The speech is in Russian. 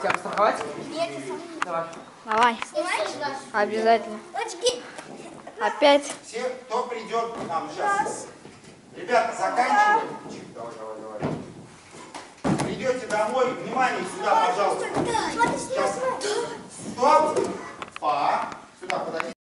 Тебя постраховать? Нет, я сам. Давай. Давай, Снимаешь? обязательно. Очки. Опять. Все, кто придет к нам сейчас? Ребята, заканчиваем. Давай, давай, давай. Придете домой, внимание сюда, пожалуйста.